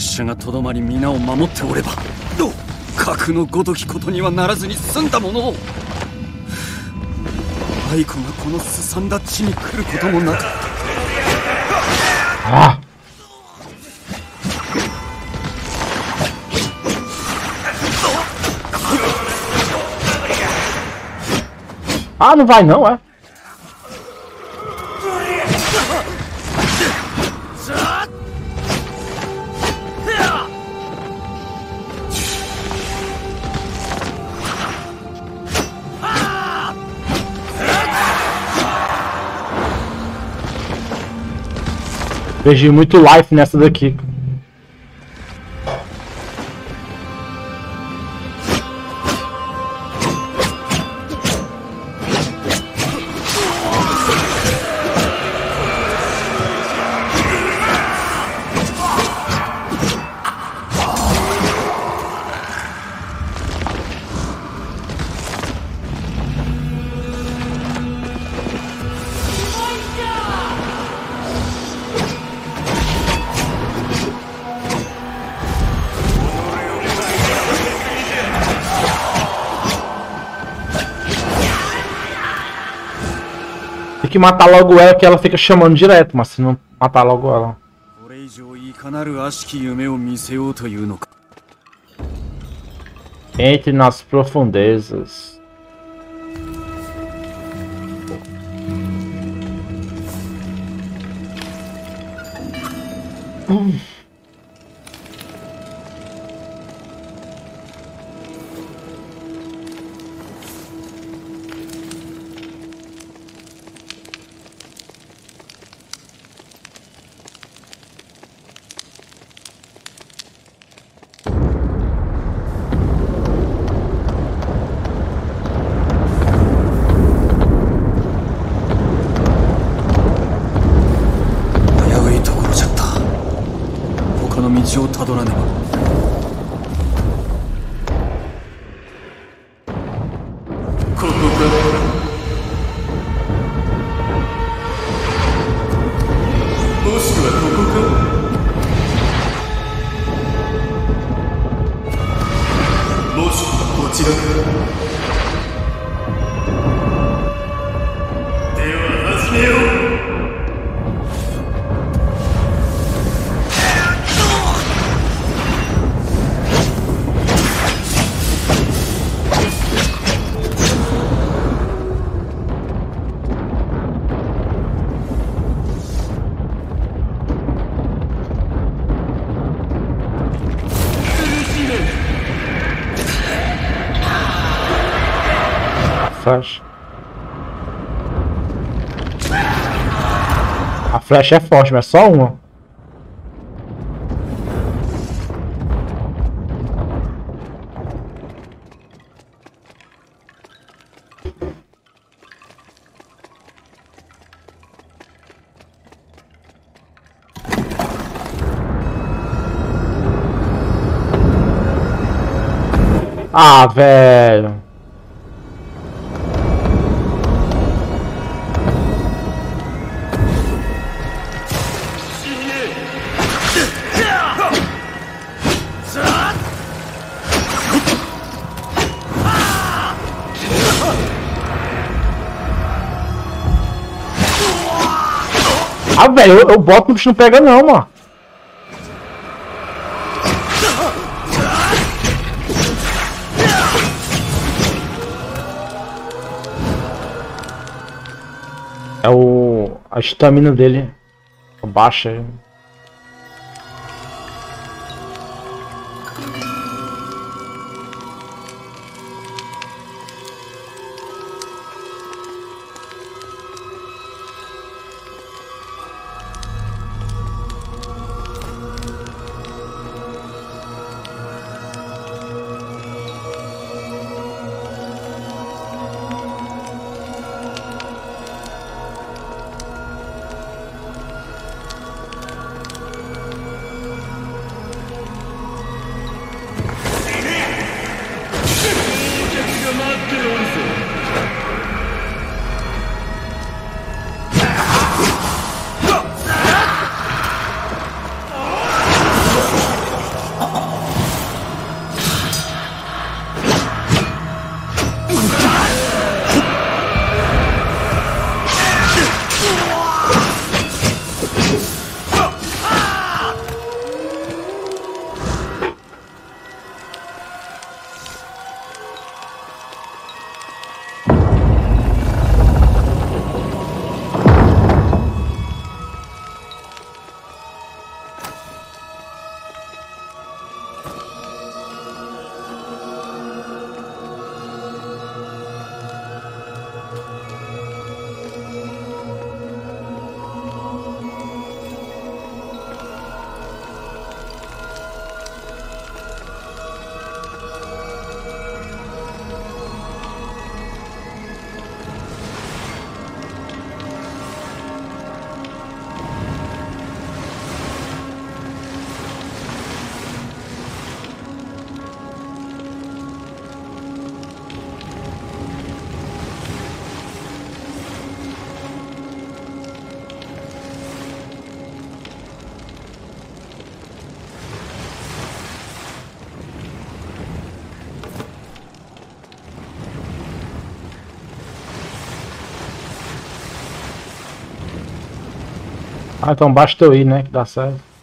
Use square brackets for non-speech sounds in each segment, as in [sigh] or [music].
拙者がとどまり皆を守っておれば格のごときことにはならずに済んだものを。愛子がこのすさんだ地に来ることもなかっ。た Ah, não vai não, é? Perdi muito life nessa daqui. Matar logo ela, que ela fica chamando direto, mas se não matar logo ela. Entre nas profundezas. Hum. Thank you. Flecha é forte, mas é só uma. Ah, velho. Velho, eu, eu boto o bicho não pega não, mano. É o... a estamina dele baixa. Ah, então basta eu ir, né? Que dá certo.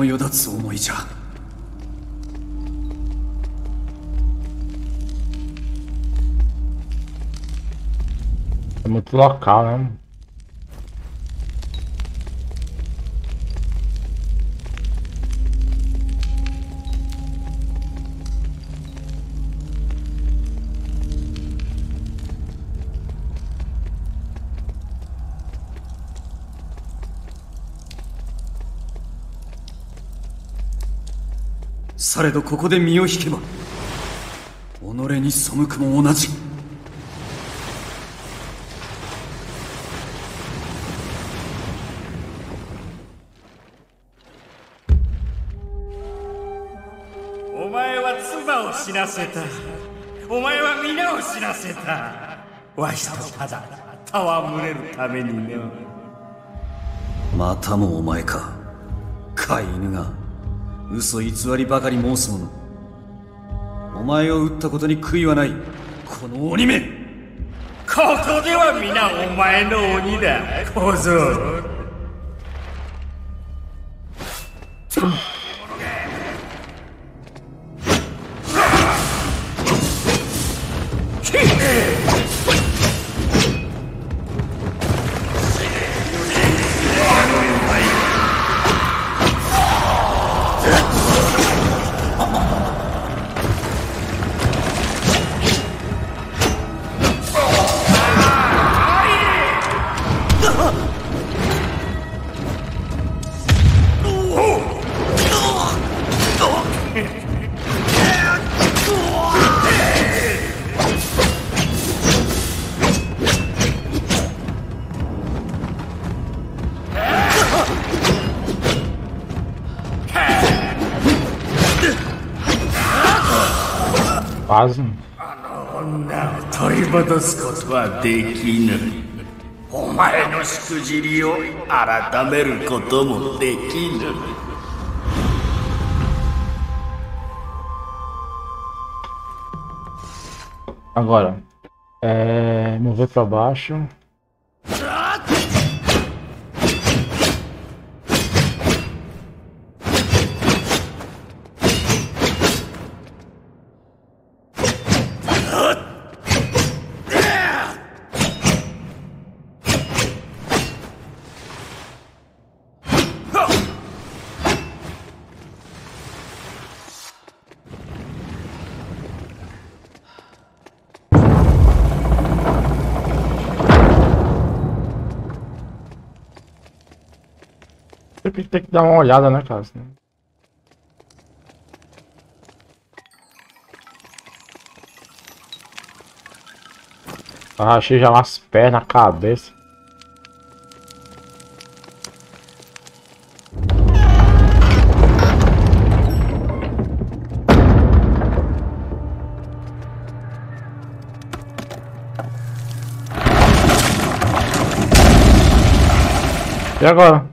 身の毛もよだつ思いじゃ É muito local, né? “ されどここで身を引けば己に背くも同じ。お前は妻を死なせた。お前は皆を死なせた。わしとただ戯れるためにね。またもお前か。飼い犬が嘘偽りばかり申す者。お前を撃ったことに悔いはない。この鬼め。ここでは皆お前の鬼だ。小僧。女をぬ Agora, é, mover para baixo. Que dar uma olhada, né, cara? Ah, achei já umas pernas, cabeça. E agora?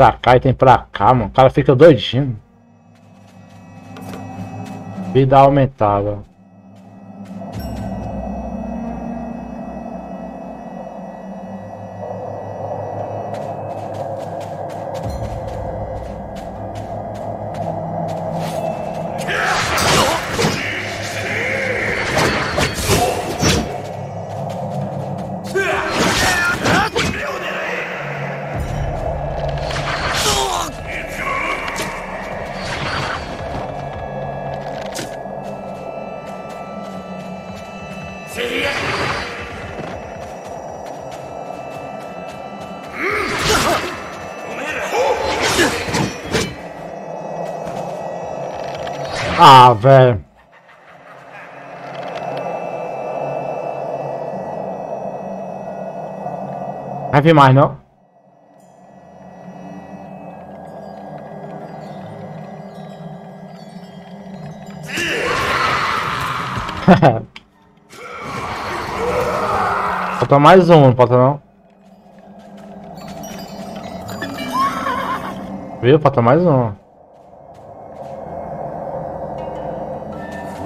Pra cá e tem pra cá, mano. O cara fica doidinho. Vida aumentada. Ah, velho. Vai vir mais, não? [laughs] falta mais um, não falta não? Viu? Falta mais um.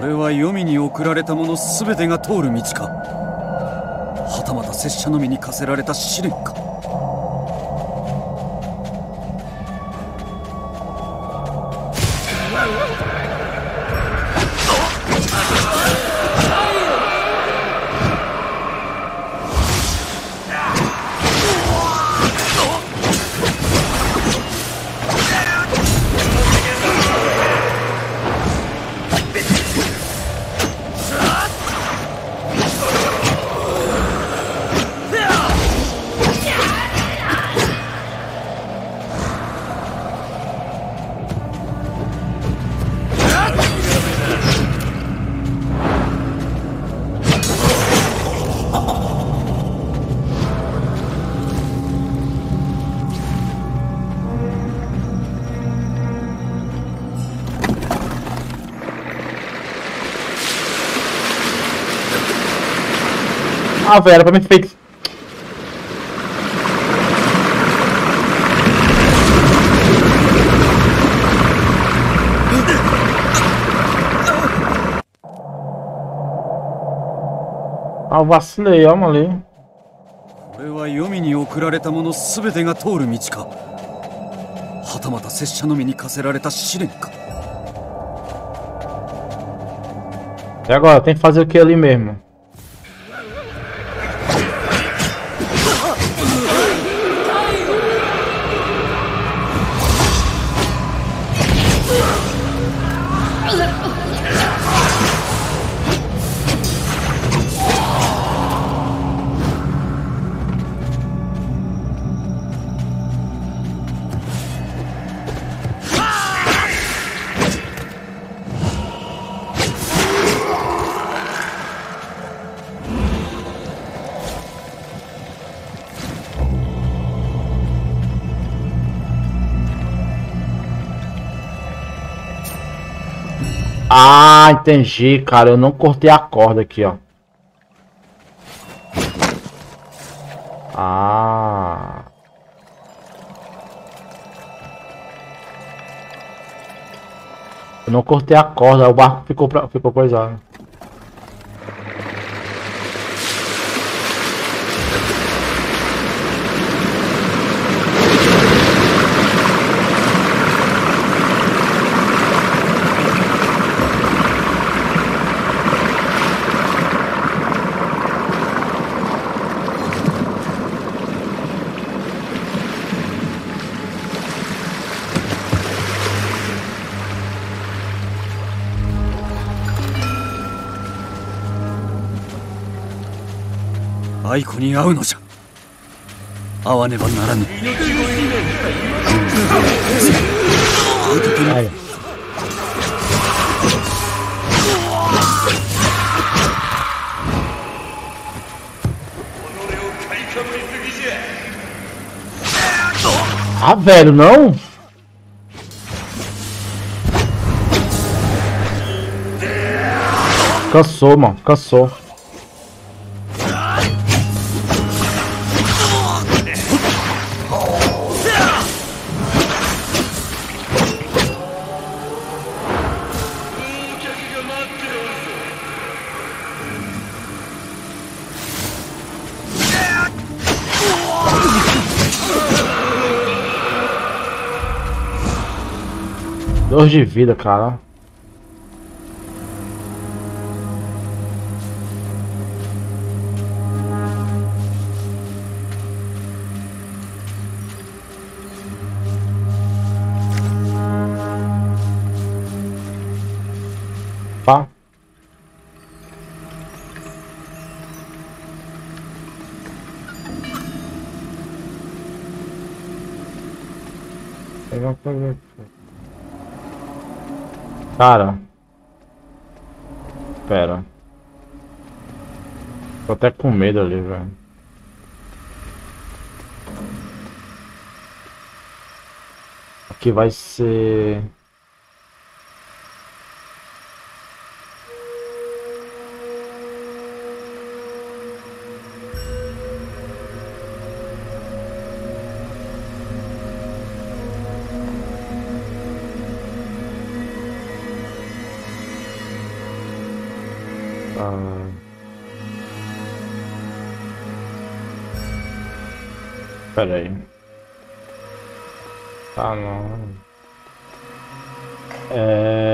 れは黄泉に送られたもの全てが通る道か。はたまた拙者のみに課せられた試練か。Ah, velho, era pra mim ter feito. Ah, eu vacilei, ó, ali. これは黄泉に送られたもの全てが通る道かはたまた拙者のみに課せられた試練か E agora, tem que fazer o que ali mesmo? Ah, entendi, cara. Eu não cortei a corda aqui, ó. Ah. Eu não cortei a corda, o barco ficou, pra, ficou coisado. 愛子に会うのじゃ会わねばならぬ Aí. Ah, velho, não? Cansou, mano. Cansou. Dois de vida, cara. Cara. Pera. Tô até com medo ali, velho. Aqui vai ser... Ah. Pera aí. Tá, não. É...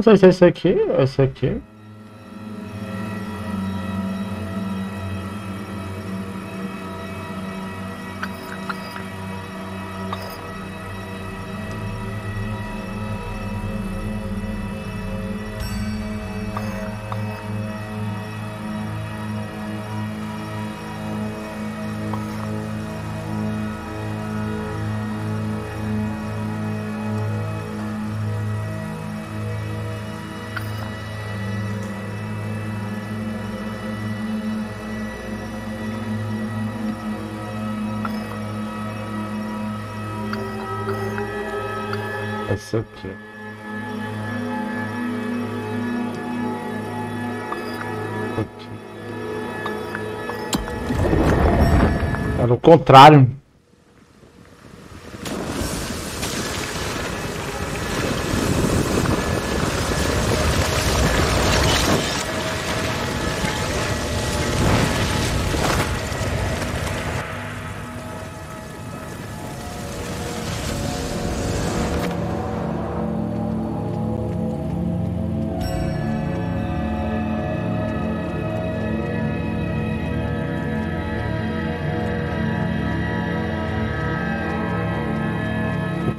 não sei se é esse aqui esse aqui. Aqui. Aqui. Era o contrário.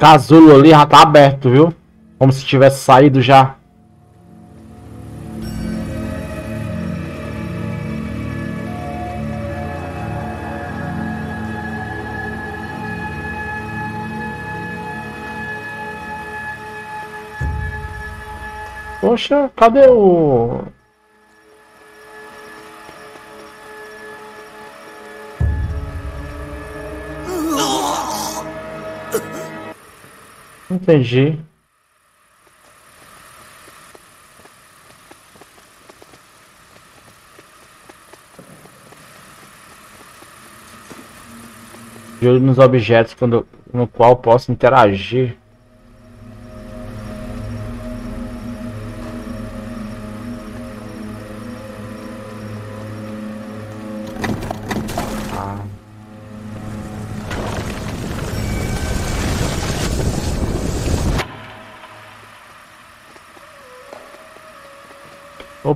Casulo ali já tá aberto, viu? Como se tivesse saído já. Poxa, cadê o. Entendi. De olho nos objetos quando, no qual posso interagir.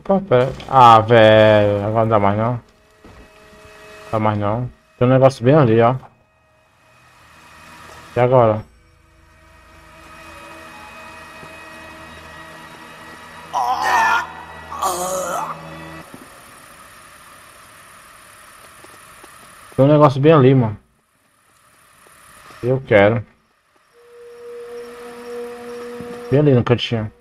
Opa, pera. Ah, velho. Agora não dá mais não. Dá mais não. Tem um negócio bem ali, ó. E agora? Tem um negócio bem ali, mano. Eu quero. Bem ali no cantinho.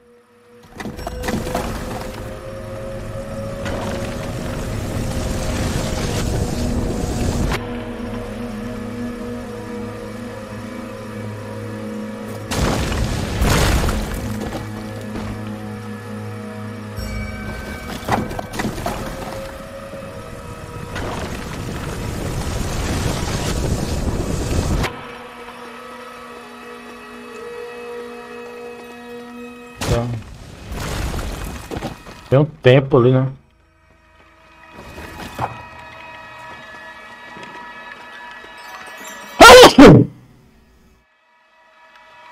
Tem um tempo ali, né?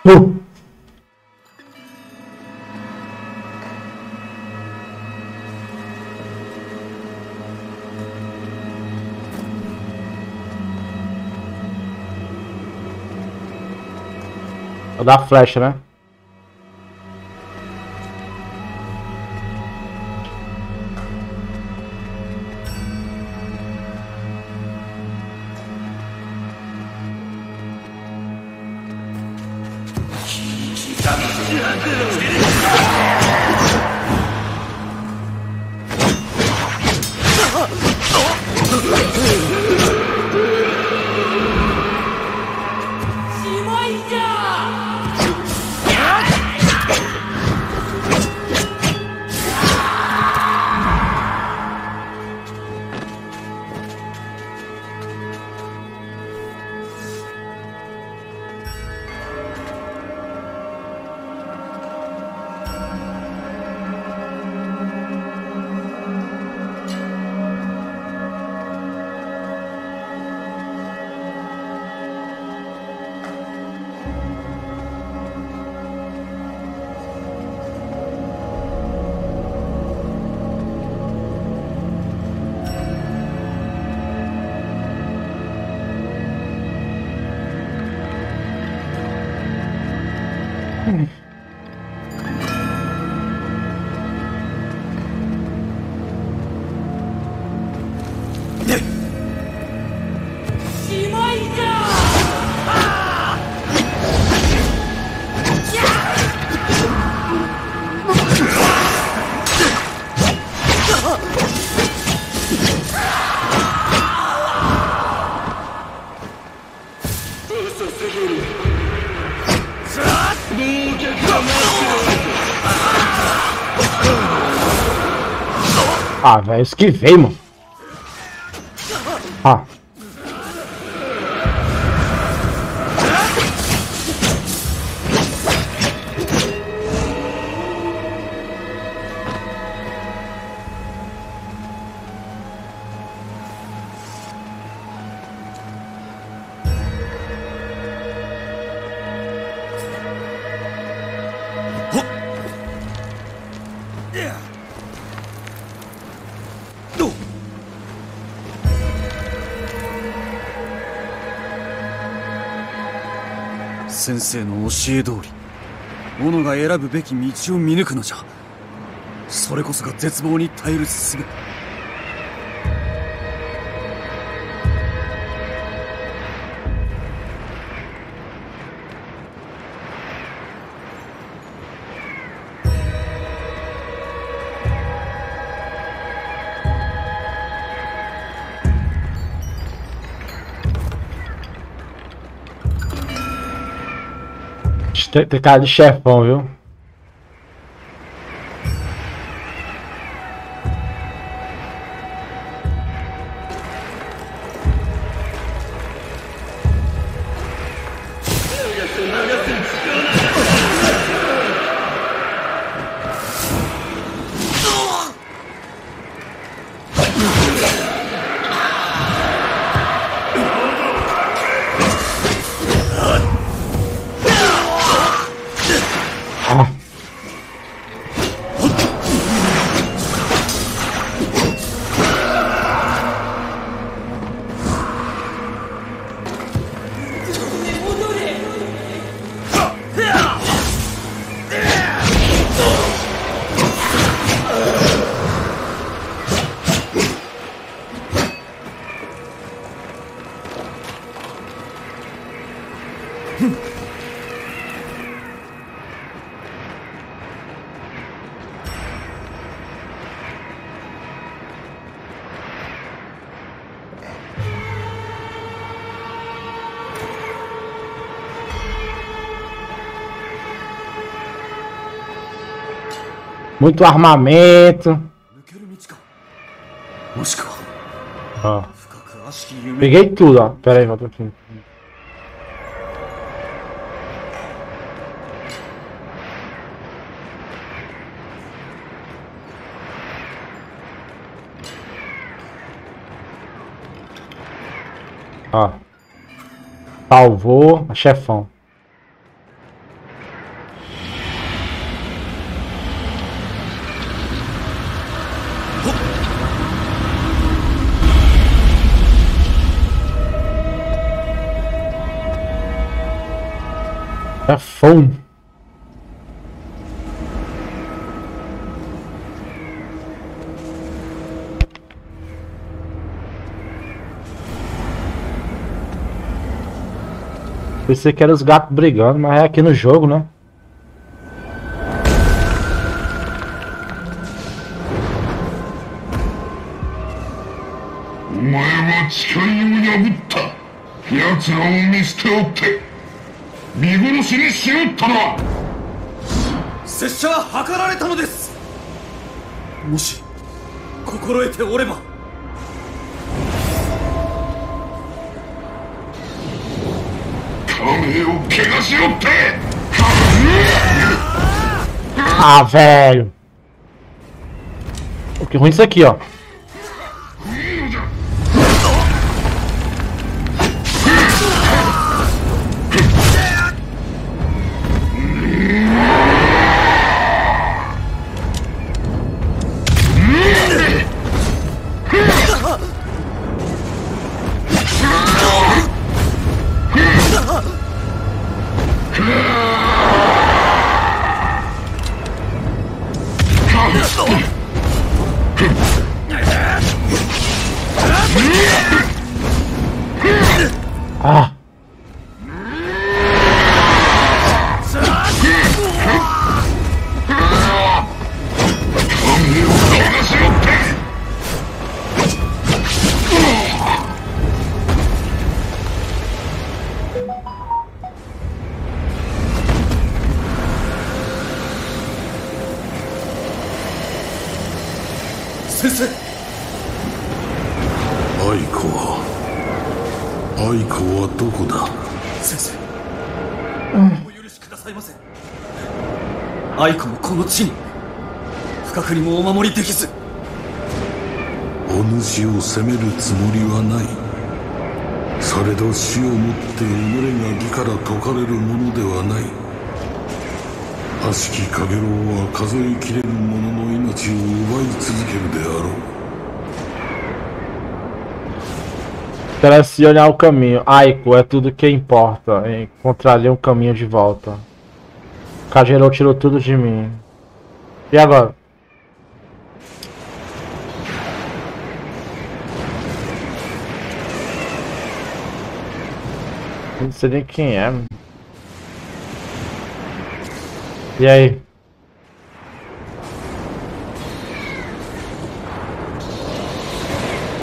Uh! Vou dar flecha, né? 白くしてる Ah, velho, esquivei, mano. 先生の教え通り斧が選ぶべき道を見抜くのじゃ。それこそが絶望に耐える術。Tem, cara de chefão, viu? Muito armamento. Ah. Peguei tudo, ó. Pera aí, volta aqui. Ó. Salvou a chefão. Chefão. Pensei que era os gatos brigando, mas é aqui no jogo, né? お前は誓いを破った奴らを見捨ておって 見殺しにしおったな拙者は計られたのですもし心得ておれば家名を汚しおって Ah, velho. O que ruim disso aqui, ó. 愛子はどこだ？先生、お許しくださいませ。愛子もこの地に。不覚にもお守りできず。お主を責めるつもりはない。されど死をもって己が義から解かれるものではない。悪しき陽炎は数えきれぬ者の命を奪い続けるであろう selecione o caminho. Aiko, é tudo que importa. Encontrarei um caminho de volta. Kajero tirou tudo de mim. E agora? Não sei nem quem é. E aí?